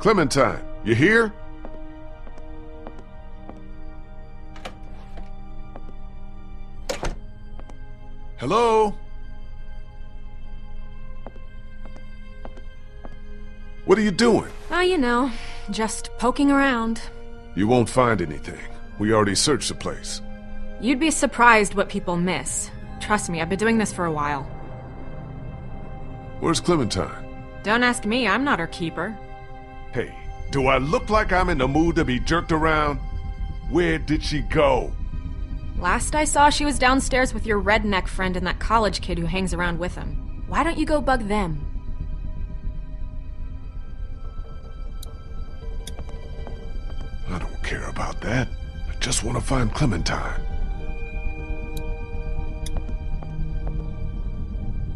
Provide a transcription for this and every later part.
Clementine, you here? Hello? What are you doing? Oh, you know, just poking around. You won't find anything. We already searched the place. You'd be surprised what people miss. Trust me, I've been doing this for a while. Where's Clementine? Don't ask me, I'm not her keeper. Hey, do I look like I'm in the mood to be jerked around? Where did she go? Last I saw, she was downstairs with your redneck friend and that college kid who hangs around with him. Why don't you go bug them? I don't care about that. I just want to find Clementine.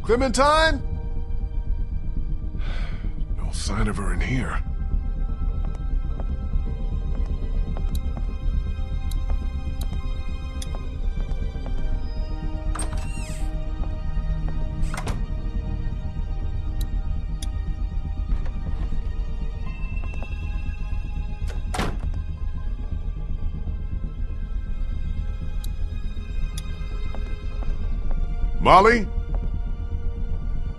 Clementine? No sign of her in here. Molly?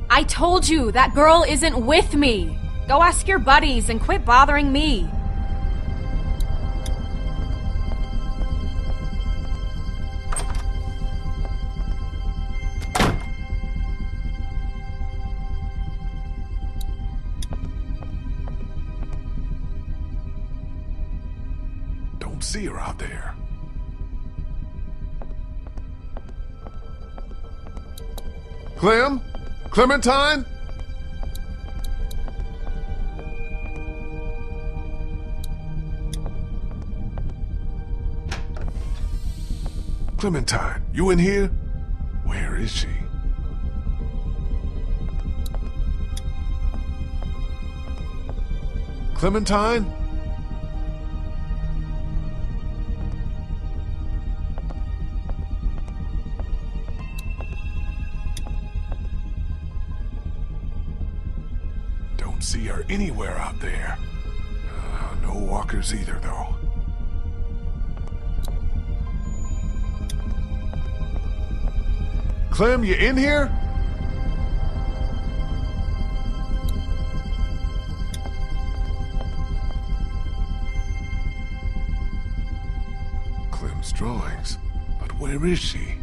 I told you, that girl isn't with me! Go ask your buddies and quit bothering me! Don't see her out there. Clem? Clementine? Clementine, you in here? Where is she? Clementine? Anywhere out there. Uh, no walkers either, though. Clem, you in here? Clem's drawings. But where is she?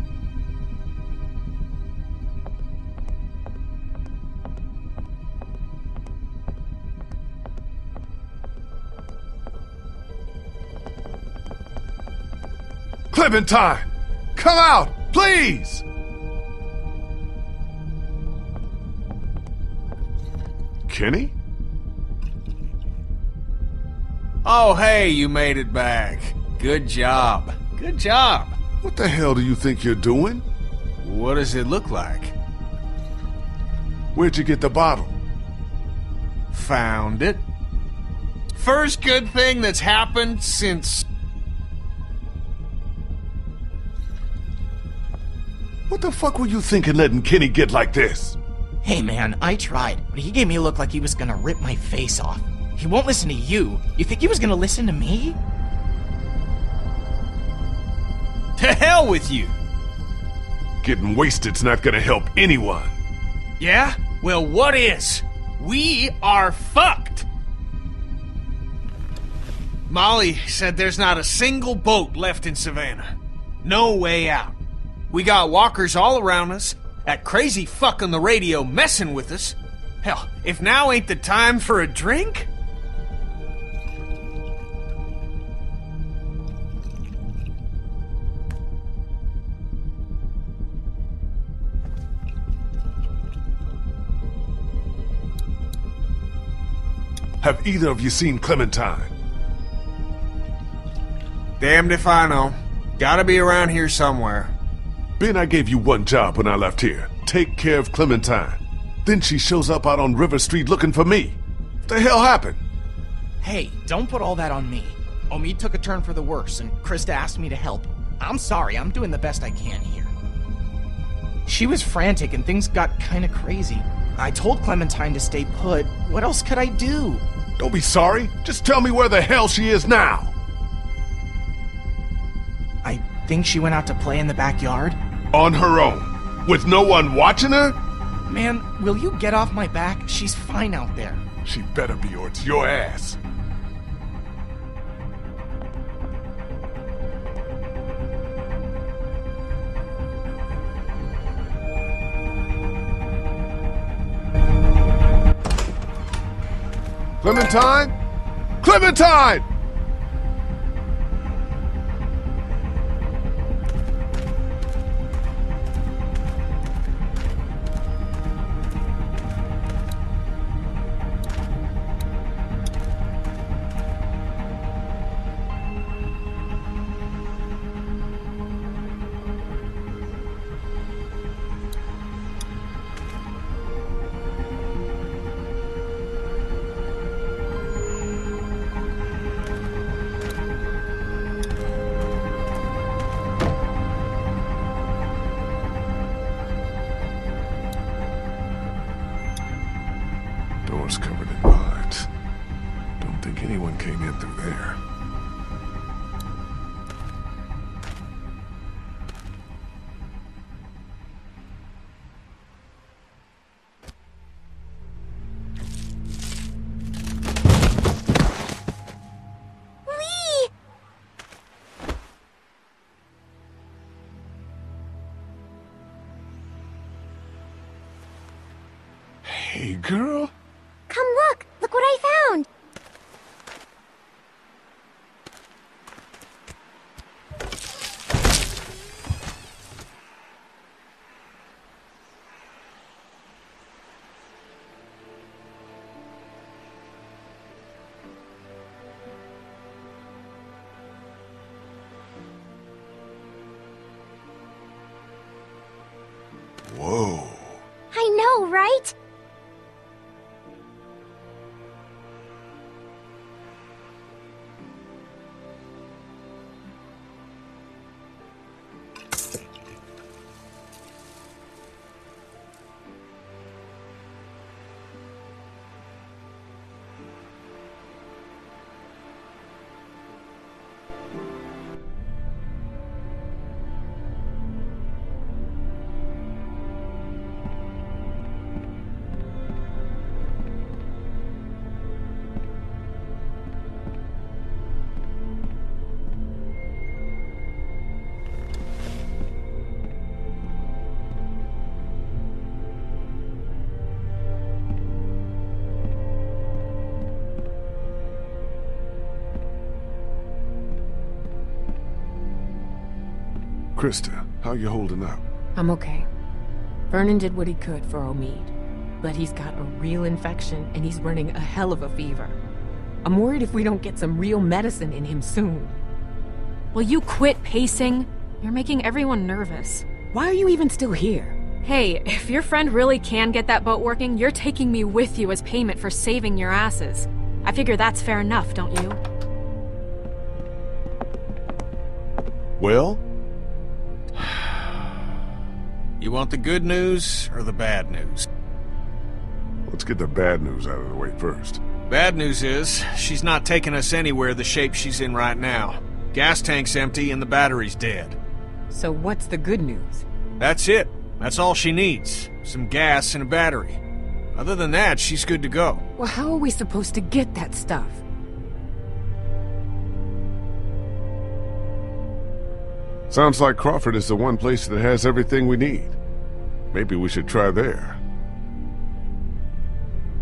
Clementine! Come out, please! Kenny? Oh, hey, you made it back. Good job. Good job. What the hell do you think you're doing? What does it look like? Where'd you get the bottle? Found it. First good thing that's happened since. What the fuck were you thinking letting Kenny get like this? Hey man, I tried, but he gave me a look like he was gonna rip my face off. He won't listen to you. You think he was gonna listen to me? To hell with you! Getting wasted's not gonna help anyone. Yeah? Well, what is? We are fucked! Molly said there's not a single boat left in Savannah. No way out. We got walkers all around us, that crazy fuck on the radio messing with us. Hell, if now ain't the time for a drink? Have either of you seen Clementine? Damned if I know. Gotta be around here somewhere. Ben, I gave you one job when I left here. Take care of Clementine. Then she shows up out on River Street looking for me. What the hell happened? Hey, don't put all that on me. Omid took a turn for the worse, and Christa asked me to help. I'm sorry, I'm doing the best I can here. She was frantic and things got kinda crazy. I told Clementine to stay put. What else could I do? Don't be sorry. Just tell me where the hell she is now. I think she went out to play in the backyard. On her own. With no one watching her? Man, will you get off my back? She's fine out there. She better be or it's your ass. Clementine? Clementine! Doors covered in marks. Don't think anyone came in through there. Hey, girl. Christa, how you holding up? I'm okay. Vernon did what he could for Omid, but he's got a real infection and he's running a hell of a fever. I'm worried if we don't get some real medicine in him soon. Will you quit pacing? You're making everyone nervous. Why are you even still here? Hey, if your friend really can get that boat working, you're taking me with you as payment for saving your asses. I figure that's fair enough, don't you? Well? You want the good news or the bad news? Let's get the bad news out of the way first. Bad news is, she's not taking us anywhere the shape she's in right now. Gas tank's empty and the battery's dead. So what's the good news? That's it. That's all she needs. Some gas and a battery. Other than that, she's good to go. Well, how are we supposed to get that stuff? Sounds like Crawford is the one place that has everything we need. Maybe we should try there.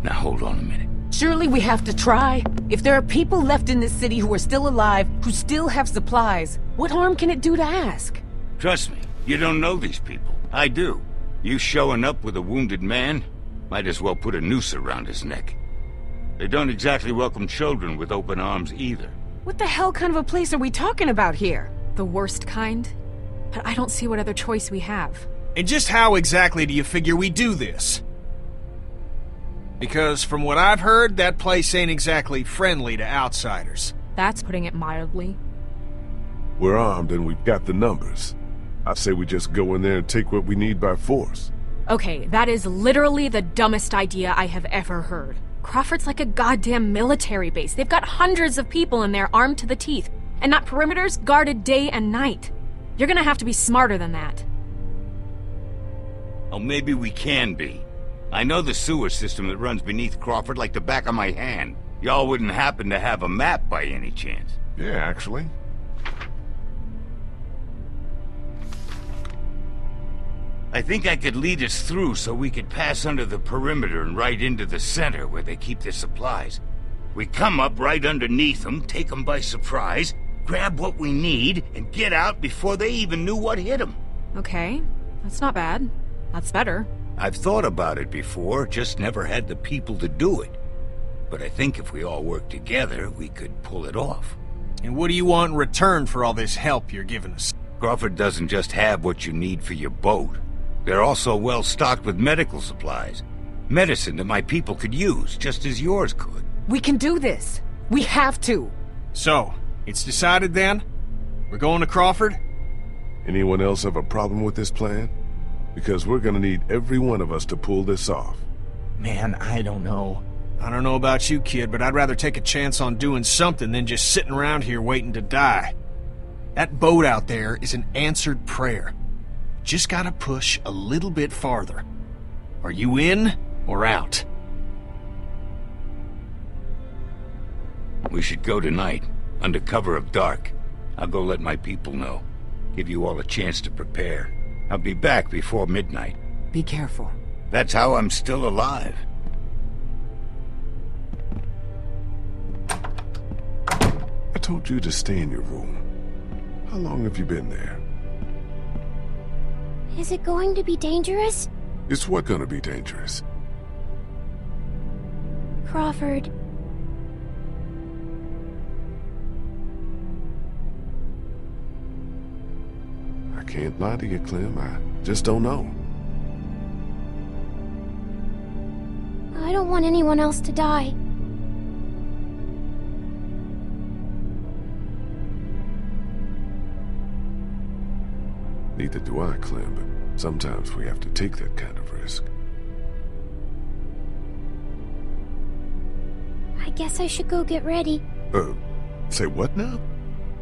Now hold on a minute. Surely we have to try. If there are people left in this city who are still alive, who still have supplies, what harm can it do to ask? Trust me, you don't know these people. I do. You showing up with a wounded man? Might as well put a noose around his neck. They don't exactly welcome children with open arms either. What the hell kind of a place are we talking about here? The worst kind? But I don't see what other choice we have. And just how exactly do you figure we do this? Because from what I've heard, that place ain't exactly friendly to outsiders. That's putting it mildly. We're armed and we've got the numbers. I say we just go in there and take what we need by force. Okay, that is literally the dumbest idea I have ever heard. Crawford's like a goddamn military base. They've got hundreds of people in there armed to the teeth, and that perimeter's guarded day and night. You're gonna have to be smarter than that. Oh, maybe we can be. I know the sewer system that runs beneath Crawford like the back of my hand. Y'all wouldn't happen to have a map by any chance. Yeah, actually. I think I could lead us through so we could pass under the perimeter and right into the center where they keep their supplies. We come up right underneath them, take them by surprise, grab what we need, and get out before they even knew what hit them. Okay, that's not bad. That's better. I've thought about it before, just never had the people to do it. But I think if we all work together, we could pull it off. And what do you want in return for all this help you're giving us? Crawford doesn't just have what you need for your boat. They're also well stocked with medical supplies. Medicine that my people could use, just as yours could. We can do this. We have to. So, it's decided then? We're going to Crawford? Anyone else have a problem with this plan? Because we're gonna need every one of us to pull this off. Man, I don't know. I don't know about you, kid, but I'd rather take a chance on doing something than just sitting around here waiting to die. That boat out there is an answered prayer. Just gotta push a little bit farther. Are you in or out? We should go tonight, under cover of dark. I'll go let my people know. Give you all a chance to prepare. I'll be back before midnight. Be careful. That's how I'm still alive. I told you to stay in your room. How long have you been there? Is it going to be dangerous? It's what gonna be dangerous? Crawford. Can't lie to you, Clem. I just don't know. I don't want anyone else to die. Neither do I, Clem, but sometimes we have to take that kind of risk. I guess I should go get ready. Uh, say what now?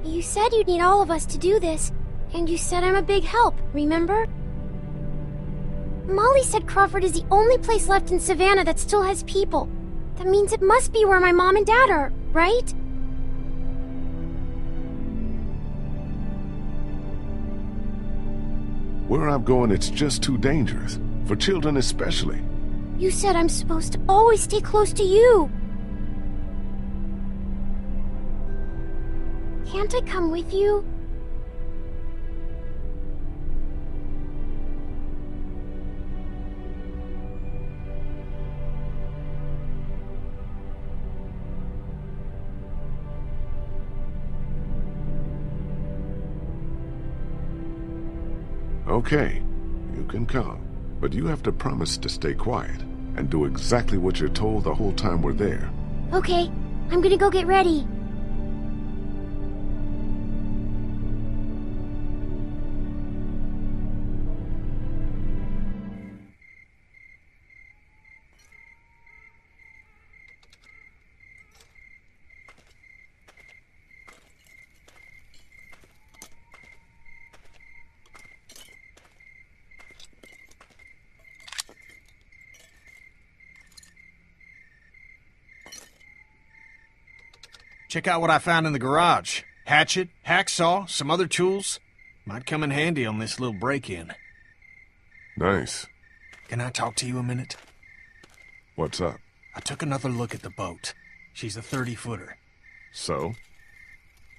You said you'd need all of us to do this, and you said I'm a big help, remember? Molly said Crawford is the only place left in Savannah that still has people. That means it must be where my mom and dad are, right? Where I'm going, it's just too dangerous. For children especially. You said I'm supposed to always stay close to you. Can't I come with you? Okay, you can come. But you have to promise to stay quiet and do exactly what you're told the whole time we're there. Okay, I'm gonna go get ready. Check out what I found in the garage. Hatchet, hacksaw, some other tools. Might come in handy on this little break-in. Nice. Can I talk to you a minute? What's up? I took another look at the boat. She's a 30-footer. So?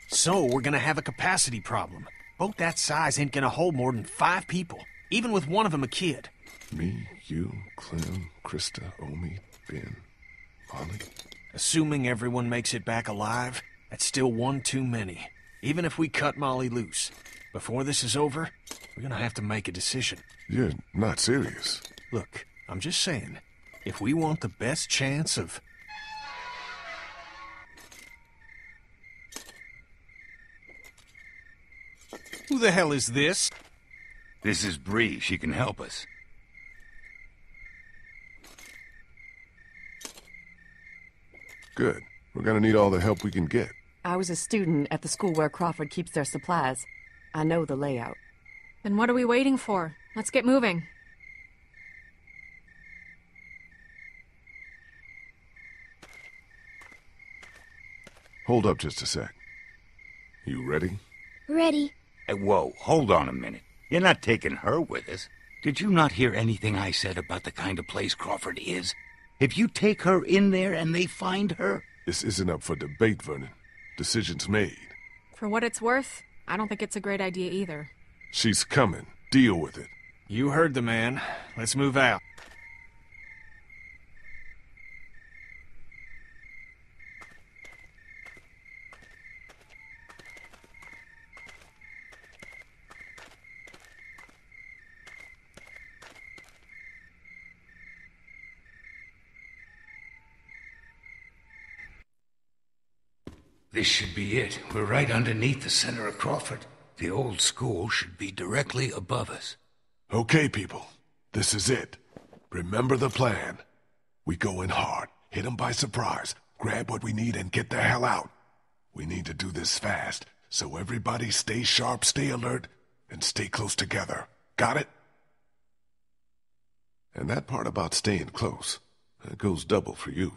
So, we're gonna have a capacity problem. Boat that size ain't gonna hold more than five people, even with one of them a kid. Me, you, Clem, Christa, Omi, Ben, Molly. Assuming everyone makes it back alive, that's still one too many. Even if we cut Molly loose. Before this is over, we're gonna have to make a decision. You're not serious. Look, I'm just saying, if we want the best chance of... Who the hell is this? This is Brie. She can help us. Good. We're gonna need all the help we can get. I was a student at the school where Crawford keeps their supplies. I know the layout. Then what are we waiting for? Let's get moving. Hold up just a sec. You ready? Ready. Hey, whoa, hold on a minute. You're not taking her with us. Did you not hear anything I said about the kind of place Crawford is? If you take her in there and they find her... This isn't up for debate, Vernon. Decision's made. For what it's worth, I don't think it's a great idea either. She's coming. Deal with it. You heard the man. Let's move out. This should be it. We're right underneath the center of Crawford. The old school should be directly above us. Okay, people. This is it. Remember the plan. We go in hard, hit them by surprise, grab what we need, and get the hell out. We need to do this fast, so everybody stay sharp, stay alert, and stay close together. Got it? And that part about staying close, that goes double for you.